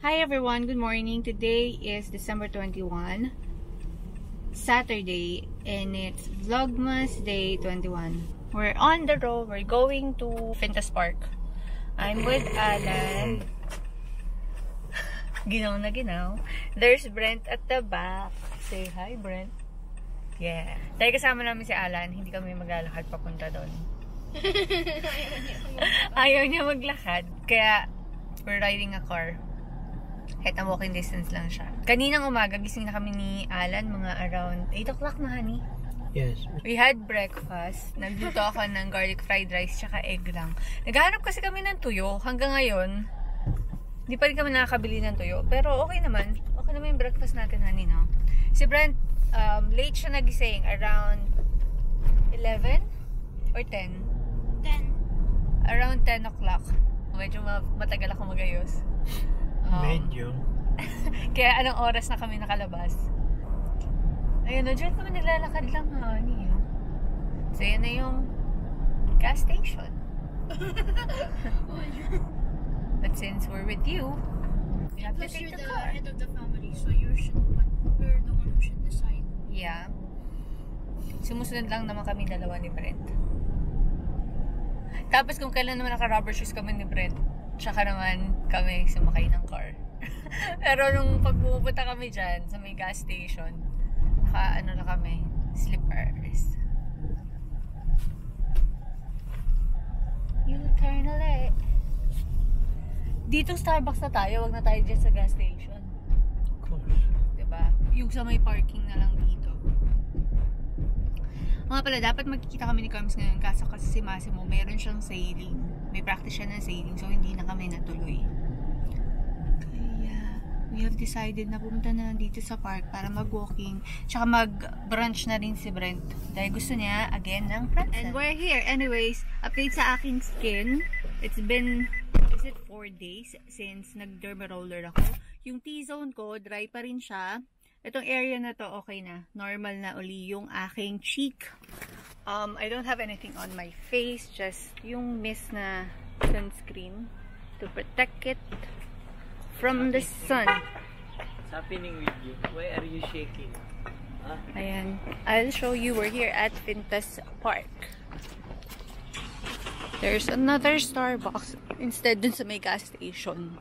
Hi everyone, good morning. Today is December 21, Saturday, and it's Vlogmas Day 21. We're on the road. We're going to Fintas Park. I'm with Alan. ginaw na ginaw. There's Brent at the back. Say hi, Brent. Yeah. Dahil kasama namin si Alan, hindi kami maglalakad papunta doon. Ayaw niya maglakad. Kaya, we're riding a car. Kahit ang walking distance lang siya. Kaninang umaga, gising na kami ni Alan, mga around 8 o'clock na, honey. Yes. We had breakfast. Nagluto ako ng garlic fried rice tsaka egg lang. Naghahanap kasi kami ng tuyo. Hanggang ngayon, hindi pa rin kami nakakabili ng tuyo. Pero okay naman. Okay naman yung breakfast natin, honey, no? Si Brent, um, late siya nagising. Around 11 or 10? 10. Around 10 o'clock. Medyo ma- matagal ako magayos. Um, Medyo. Kaya anong oras na kami nakalabas? Ayun, no, dyan kami naglalakad lang, honey. oh. So, yan na yung gas station. But since we're with you, we have to Plus, take you're the the car. head of the family, so you should, you're the one who should decide. Yeah. Sumusunod lang naman kami dalawa ni Brent. Tapos kung kailan naman naka-rubber shoes kami ni Brent, tsaka naman kami sumakay ng car. Pero nung pag pumupunta kami dyan sa may gas station, naka ano na kami, slippers. U-turn ulit. Dito Starbucks na tayo, wag na tayo dyan sa gas station. Of course. Diba? Yung sa may parking na lang dito. Mga pala, dapat magkikita kami ni Carms ngayon kaso kasi si Massimo, meron siyang sailing. May practice siya ng sailing so hindi na kami natuloy. Kaya, we have decided na pumunta na dito sa park para mag-walking. Tsaka mag-brunch na rin si Brent. Dahil gusto niya, again, ng pretzel. And we're here. Anyways, update sa aking skin. It's been, is it 4 days since nag-derma roller ako. Yung T-zone ko, dry pa rin siya. Itong area na to, okay na. Normal na uli yung aking cheek. Um, I don't have anything on my face. Just yung mist na sunscreen to protect it from the sun. What's happening with you? Why are you shaking? Huh? Ayan. I'll show you. We're here at Fintas Park. There's another Starbucks instead dun sa may gas station.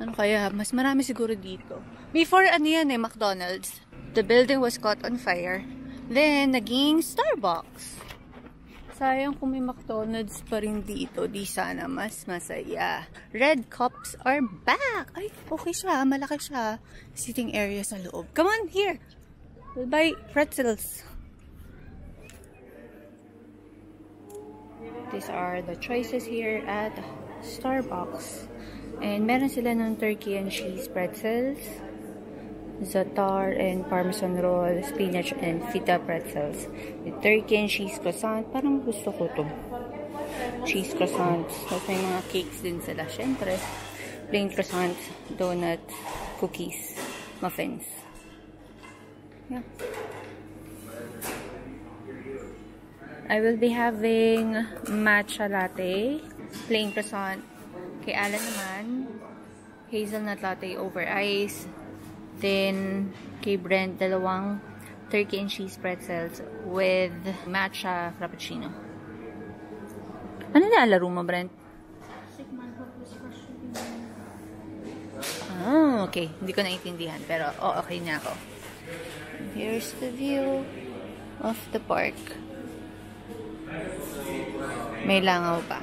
Ano kaya? Mas marami siguro dito. Before, ano yan eh, McDonald's. The building was caught on fire. Then, naging Starbucks. Sayang kung may McDonald's pa rin dito. Di sana mas masaya. Red cups are back! Ay, okay siya. Malaki siya. Sitting area sa loob. Come on, here! We'll buy pretzels. These are the choices here at Starbucks. And meron sila ng turkey and cheese pretzels, zatar and parmesan roll, spinach and feta pretzels. The turkey and cheese croissant, parang gusto ko to. Cheese croissants. Tapos may mga cakes din sila. Siyempre, plain croissants, donuts, cookies, muffins. Yeah. I will be having matcha latte, plain croissant. Kay Alan naman, hazelnut latte over ice. Then, kay Brent, dalawang turkey and cheese pretzels with matcha frappuccino. Ano na laro mo, Brent? Oh, okay. Hindi ko naintindihan. Pero, oh, okay na ako. Here's the view of the park. May langaw pa.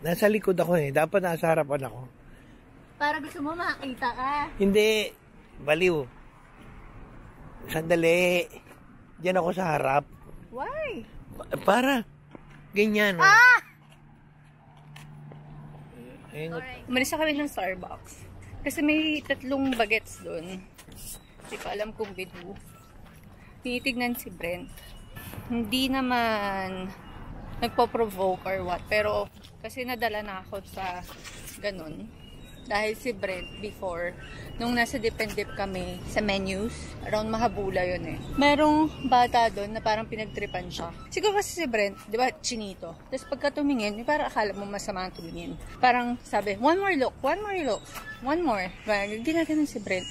Nasa likod ako eh. Dapat nasa harapan ako. Para gusto mo makita ka. Hindi. Baliw. Sandali. Diyan ako sa harap. Why? Pa- Para. Ganyan. oh. Ah! Ayun. Umalis na kami ng Starbucks. Kasi may tatlong bagets doon. Hindi ko alam kung bidu. Tinitignan si Brent. Hindi naman nagpo-provoke or what. Pero kasi nadala na ako sa ganun. Dahil si Brent before, nung nasa Dependip kami sa menus, around Mahabula yun eh. Merong bata doon na parang pinagtripan siya. Siguro kasi si Brent, di ba, chinito. Tapos pagka tumingin, may parang akala mo masama ang tumingin. Parang sabi, one more look, one more look, one more. Parang ginaganon si Brent.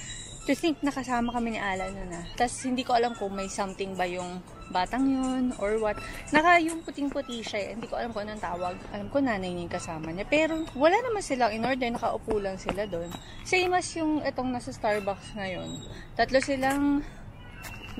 To think nakasama kami ni Alan na na. Tapos hindi ko alam kung may something ba yung batang yun or what. Naka yung puting-puti siya eh. Hindi ko alam kung anong tawag. Alam ko nanay niya yung kasama niya. Pero wala naman silang in order. Nakaupo lang sila doon. Same as yung itong nasa Starbucks ngayon. Tatlo silang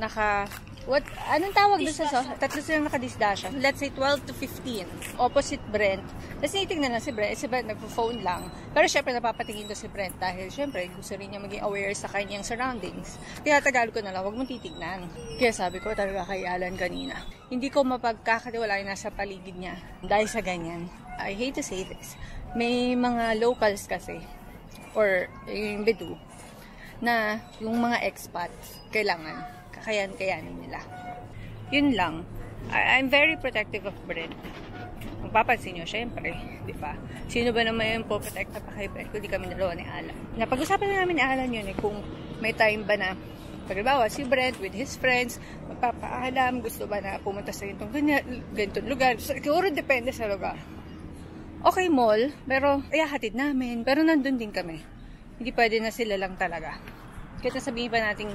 naka What? Anong tawag doon sa so? Tatlo silang nakadisdasya. Let's say 12 to 15. Opposite Brent. Tapos tinitingnan na si Brent. Si Brent nagpo-phone lang. Pero syempre napapatingin to si Brent dahil syempre gusto rin niya maging aware sa kanyang surroundings. Kaya tagal ko na lang, huwag mong titignan. Kaya sabi ko talaga kay Alan kanina. Hindi ko mapagkakatiwala yung nasa paligid niya. Dahil sa ganyan. I hate to say this. May mga locals kasi or yung bedu na yung mga expats kailangan kakayan-kayanin nila. Yun lang. I- I'm very protective of Brent. Magpapansin nyo, syempre, di ba? Sino ba naman yung po-protect pa kay Brent kung di kami dalawa ni Alan? Napag-usapan na namin ni Alan yun eh, kung may time ba na pagbawa si Brent with his friends, magpapaalam, gusto ba na pumunta sa ganitong, ganitong lugar. So, siguro depende sa lugar. Okay, mall, pero ay hatid namin, pero nandun din kami. Hindi pwede na sila lang talaga. Kaya sabihin pa nating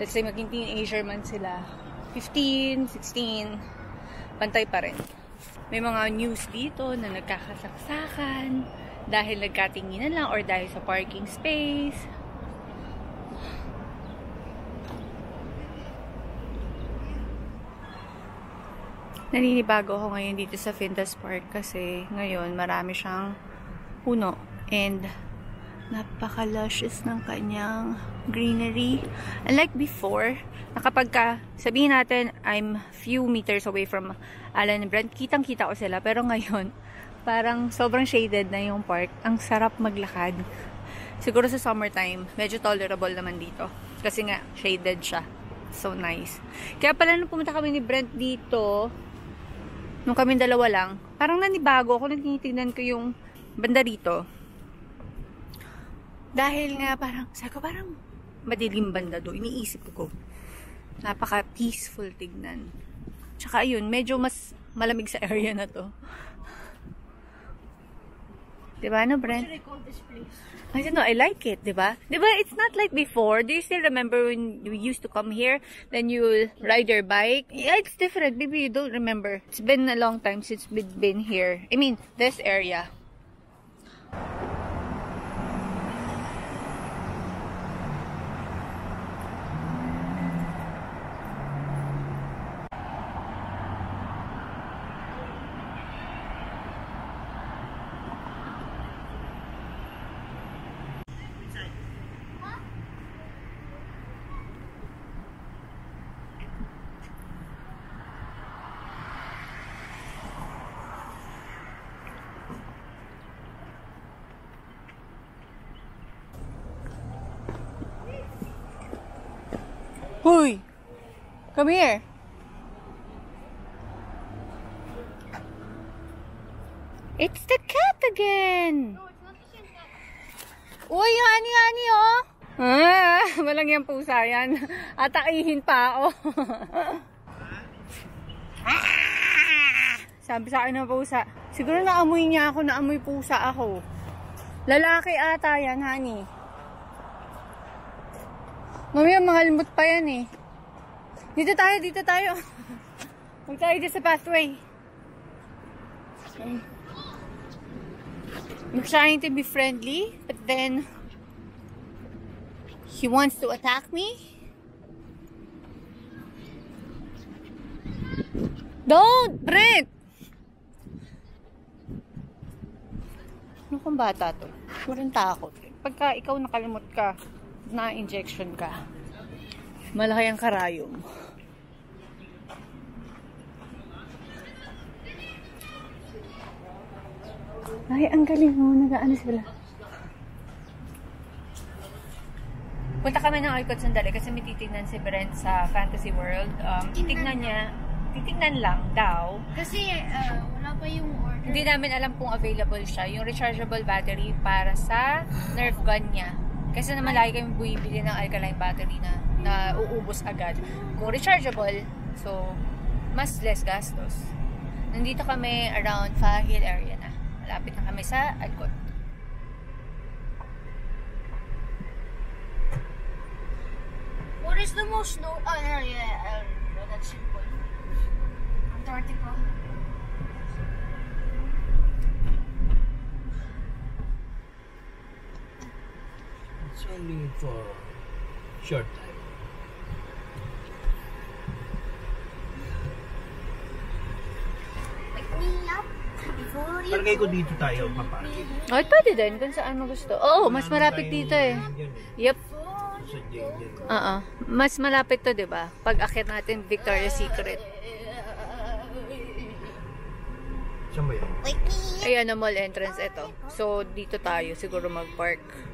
let's say maging teenager man sila, 15, 16, pantay pa rin. May mga news dito na nagkakasaksakan dahil nagkatinginan lang or dahil sa parking space. Naninibago ako ngayon dito sa Fintas Park kasi ngayon marami siyang puno and napaka-luscious ng kanyang greenery. Unlike before, na sabihin natin, I'm few meters away from Alan and Brent, kitang-kita ko sila. Pero ngayon, parang sobrang shaded na yung park. Ang sarap maglakad. Siguro sa summertime, medyo tolerable naman dito. Kasi nga, shaded siya. So nice. Kaya pala nung pumunta kami ni Brent dito, nung kami dalawa lang, parang nanibago ako, nagtitignan ko yung banda rito dahil nga parang, sabi ko parang madilim banda do. Iniisip ko, napaka-peaceful tignan. Tsaka ayun, medyo mas malamig sa area na to. Diba, no, Brent? What should I call this place? I don't know, I like it, diba? Diba, it's not like before. Do you still remember when we used to come here? Then you ride your bike? Yeah, it's different. Maybe you don't remember. It's been a long time since we've been here. I mean, this area. Hoy! Come here. It's the cat again. No, it's not the cat. Uy, hani, hani, oh. Ah, walang yung pusa yan. Ataihin pa, oh. Sabi sa akin ng pusa. Siguro naamoy niya ako, naamoy pusa ako. Lalaki ata yan, honey. Mamaya mga limot pa yan eh. Dito tayo, dito tayo. Huwag tayo dito sa pathway. I'm trying to be friendly, but then he wants to attack me. Don't, Brent! Ano kung bata to? Walang takot. Pagka ikaw nakalimot ka, na-injection ka, malaki ang karayom. Ay, ang galing mo. Nag-ano sila. Punta kami ng Alcott sandali kasi may titignan si Brent sa Fantasy World. Um, titignan niya titignan lang daw. Kasi uh, wala pa yung order. Hindi namin alam kung available siya, yung rechargeable battery para sa Nerf gun niya. Kasi naman lagi kami bumibili ng alkaline battery na, na uubos agad. Kung rechargeable, so mas less gastos. Nandito kami around Fahil area na. Malapit na kami sa Alcott. What is the most no? Oh, yeah, yeah. Uh, that's simple. Antarctica. It's only for short time. Palagay ko dito tayo paparking. Oh, pwede din kung saan mo gusto. Oo, mas malapit dito eh. Yep. Sa Jaden. Oo. Mas malapit to, 'di ba? Pag akit natin Victoria's Secret. Saan ba up. Ayan na mall entrance ito. So, dito tayo siguro mag-park.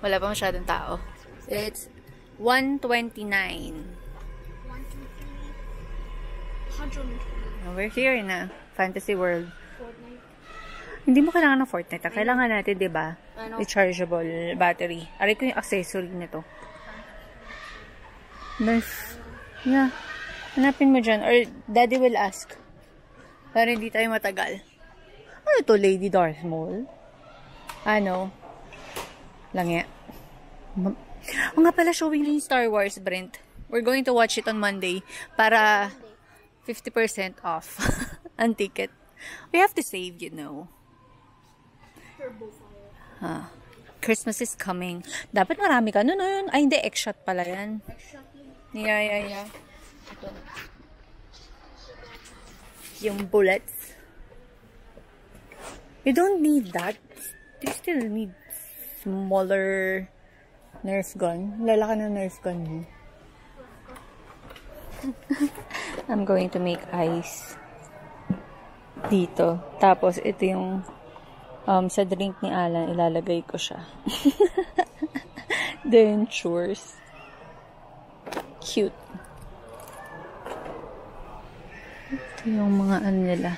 Wala pa masyadong tao. It's 129. One, two, three. 120. We're here na. Fantasy World. Fortnite. Hindi mo kailangan ng Fortnite. ah. Kailangan natin, di ba? Ano? Rechargeable battery. Aray ko yung accessory nito. Nerf. Yeah. Hanapin mo dyan. Or daddy will ask. Para hindi tayo matagal. Ano to, Lady Darth Maul? Ano? Langya. Ma- O nga pala, showing yung Star Wars, Brent. We're going to watch it on Monday para 50% off ang ticket. We have to save, you know. Ah. Christmas is coming. Dapat marami ka. Ano na yun? Ay, hindi. X-shot pala yan. Yeah, yeah, yeah. Ito. Yung bullets. You don't need that. You still need smaller Nerf gun. Lalaki na Nerf gun mo. I'm going to make ice dito. Tapos, ito yung um, sa drink ni Alan, ilalagay ko siya. Dentures. Cute. Ito yung mga ano nila.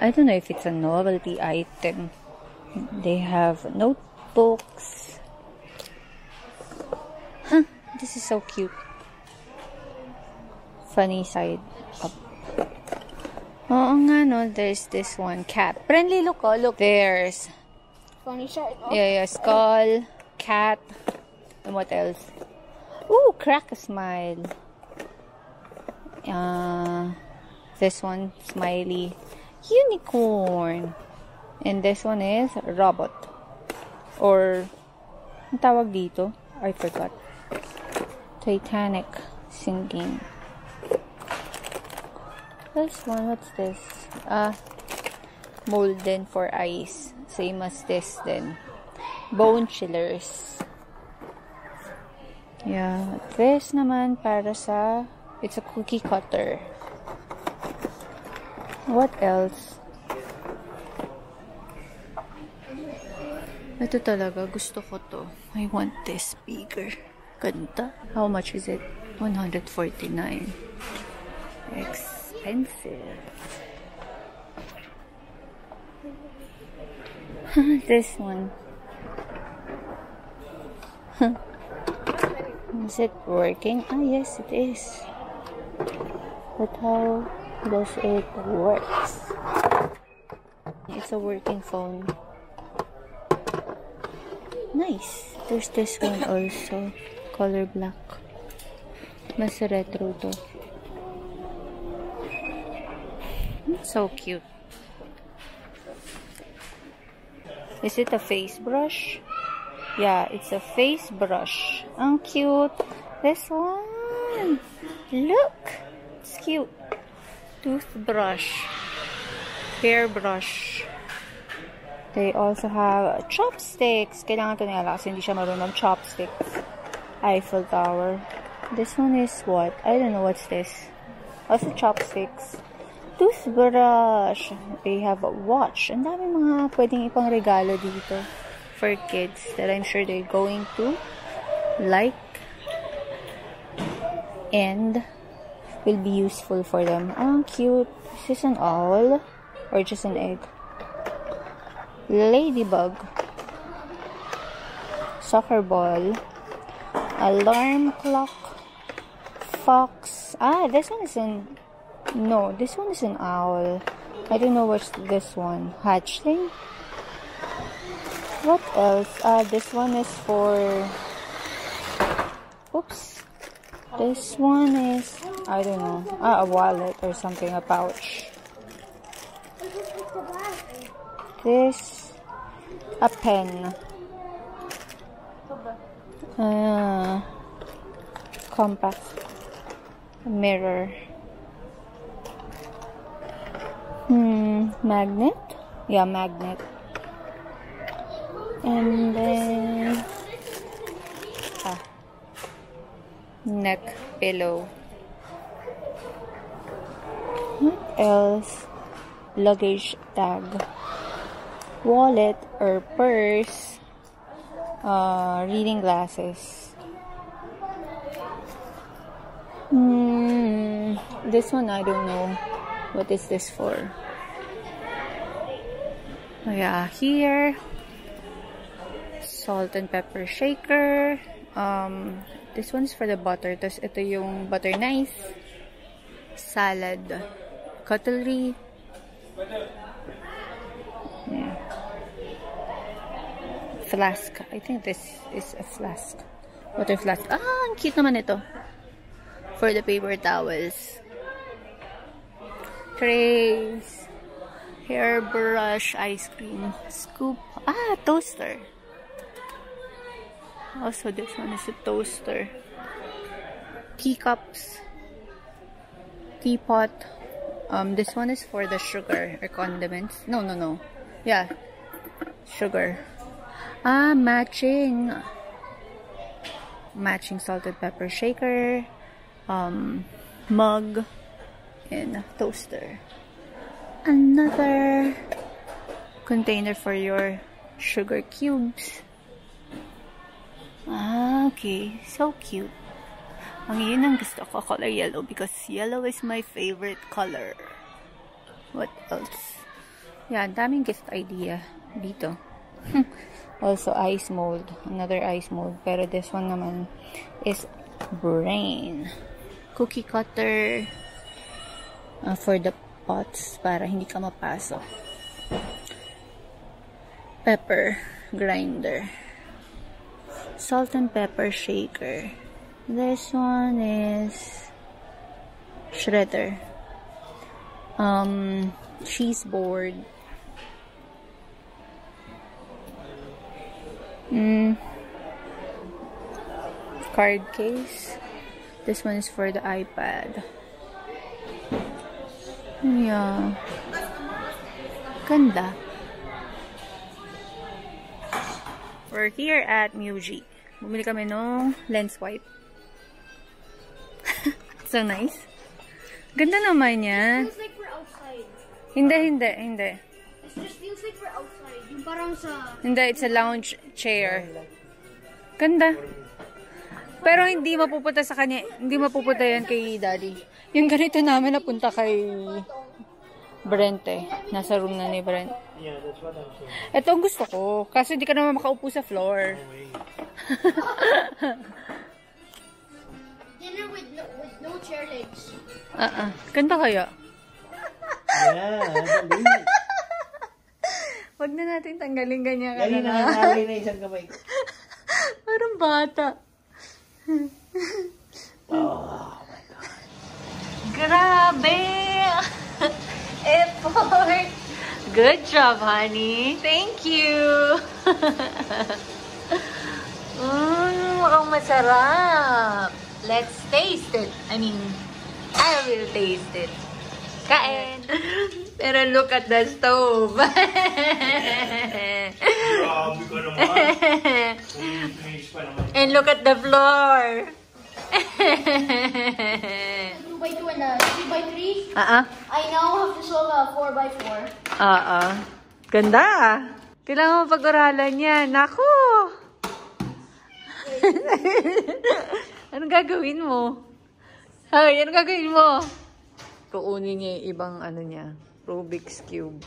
I don't know if it's a novelty item. They have notebooks. Huh, this is so cute. Funny side up. Oo nga no, there's this one cat. Friendly look oh, look. There's Funny side. Oh. Yeah, yeah. Skull, cat, and what else? Ooh, crack a smile. Uh, this one, smiley. Unicorn. And this one is robot. Or, ang tawag dito? I forgot. Titanic sinking This one, what's this? Ah, molden for ice. Same as this then. Bone chillers. Yeah. This naman para sa, it's a cookie cutter. What else? Ito talaga, gusto ko to. I want this speaker. Ganda. How much is it? 149. Expensive. this one. is it working? Ah, yes, it is. But how does it work? It's a working phone. Nice. There's this one also. Color black. Mas retro to. So cute. Is it a face brush? Yeah, it's a face brush. Ang cute. This one. Look. It's cute. Toothbrush. Hairbrush. They also have chopsticks. Kailangan ito nila hindi siya marunong chopsticks. Eiffel Tower. This one is what? I don't know what's this. Also chopsticks. toothbrush. They have a watch. Ang dami mga pwedeng ipang regalo dito for kids that I'm sure they're going to like and will be useful for them. Oh, cute. Is this an owl or just an egg? Ladybug. Soccer ball. Alarm clock. Fox. Ah, this one is an... No, this one is an owl. I don't know what's this one. Hatchling? What else? Ah, this one is for... Oops. This one is... I don't know. Ah, a wallet or something. A pouch. This... A pen. Ah... compass. Mirror. Hmm, magnet? Yeah, magnet. And then ah, neck pillow. What else? Luggage tag. Wallet or purse. Uh, reading glasses. Hmm, this one I don't know. What is this for? Oh, yeah, here. Salt and pepper shaker. Um, this one's for the butter. Tapos ito yung butter nice. Salad. Cutlery. Flask. I think this is a flask. Water flask. Ah, ang cute naman ito. For the paper towels trays, hairbrush, ice cream, scoop, ah, toaster. Also, this one is a toaster. Teacups, teapot. Um, this one is for the sugar or condiments. No, no, no. Yeah, sugar. Ah, matching. Matching salted pepper shaker. Um, mug and toaster. Another container for your sugar cubes. Ah, okay. So cute. Ang yun ang gusto ko, color yellow, because yellow is my favorite color. What else? Yeah, daming gift idea dito. also, ice mold. Another ice mold. Pero this one naman is brain. Cookie cutter uh, for the pots para hindi ka mapasok. Pepper grinder. Salt and pepper shaker. This one is shredder. Um, cheese board. Mm. Card case. This one is for the iPad. Yeah. Ganda. We're here at Muji. Bumili kami nung lens wipe. so nice. Ganda naman yan. Feels like we're outside. Hindi, hindi, hindi. It just feels like we're outside. Parang sa... Hindi, it's a lounge chair. Ganda. Pero hindi mapupunta sa kanya, hindi mapupunta yan kay daddy. Yung ganito namin napunta kay Brent eh. Nasa room na ni Brent. Yeah, that's what I'm saying. Ito ang gusto ko. Kasi hindi ka naman makaupo sa floor. Dinner with no, with no chair legs. Ah, ah. Ganda kaya? Yeah, dali. Wag na natin tanggalin ganyan ka Dali na. na, nalay na isang kamay. Parang bata. Oh, Grabe! Effort! Good job, honey. Thank you. Mmm, mukhang masarap. Let's taste it. I mean, I will taste it. Kain. Pero look at the stove. Grabe ka naman. Finish pa naman. And look at the floor. 2 by 2 and a 3 by 3. Ah, ah. I now have to solve a 4x4. Ah, ah. Ganda ah. Kailangan mo pag-aralan yan. Naku! Anong gagawin mo? Ay, anong gagawin mo? Kukunin niya yung ibang ano niya. Rubik's Cube.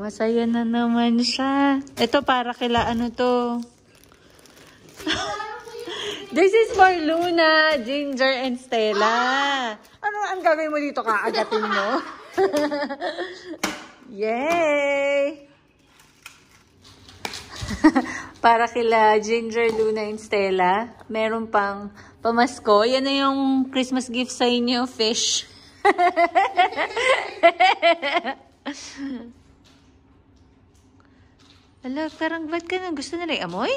Masaya na naman siya. Ito para kila ano to. This is for Luna, Ginger, and Stella. Ano ang gagawin mo dito? Kaagatin mo? Yay! Para kila Ginger, Luna, and Stella, meron pang pamasko. Yan na yung Christmas gift sa inyo, fish. Ala, parang ba't ka na gusto nila amoy?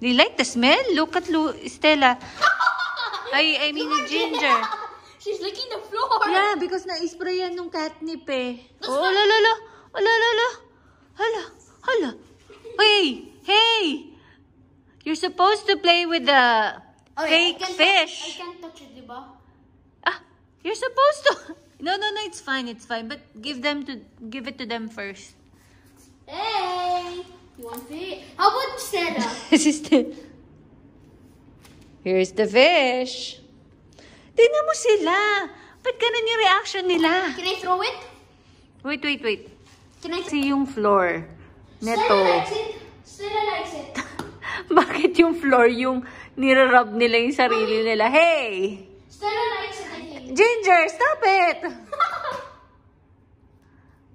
They like the smell? Look at Lu Stella. I, I mean, Ginger. She's licking the floor. Yeah, because na-spray yan nung catnip eh. Oh, ala, ala, ala. Ala, ala, ala. Hey, hey! You're supposed to play with the Oh, yeah, I fake fish. I can't touch it, diba? Ah, you're supposed to. No, no, no, it's fine, it's fine. But give them to, give it to them first. Hey! You want it? How about Stella? This is the... Here's the fish. Tingnan mo sila. Ba't ganun yung reaction nila? Can I throw it? Wait, wait, wait. Can I Kasi yung floor Stella neto. likes it. Stella likes it. Bakit yung floor yung nirarub nila yung sarili nila? Hey! Stella likes it. Ginger, stop it!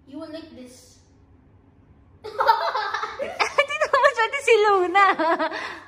You will like this. Hindi naman pati si Luna.